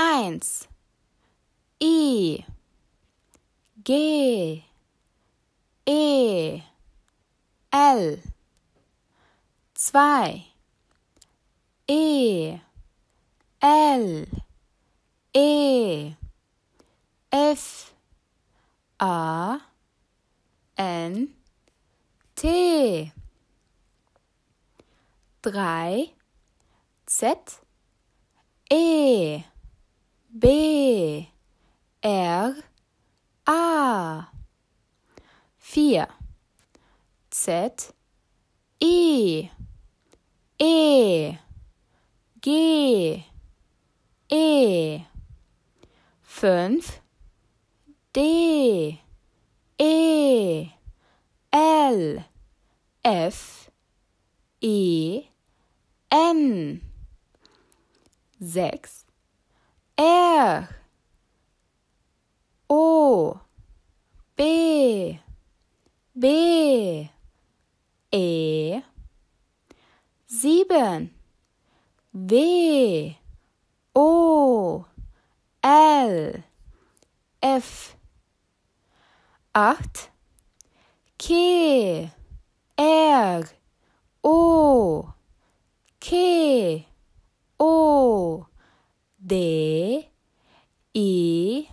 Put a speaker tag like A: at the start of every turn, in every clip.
A: eins. I. G. E. L. Zwei. E. L. E. F. A. N. T. Drei Z E B R A vier Z I E G E fünf D E L F E N sechs R. O. B. B. E. Sieben. W. O. L. F. Acht. K. R. O. K D I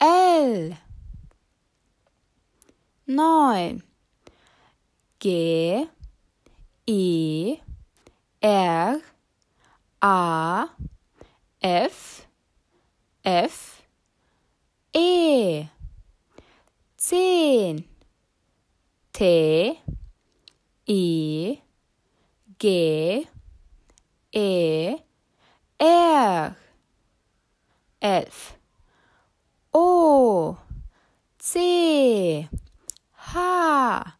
A: L. Neun. G I R A F F E. Zehn. T I G E R elf O. C. H.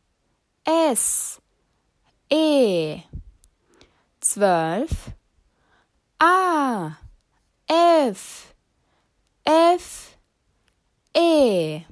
A: S. E. Zwölf A. F. F. E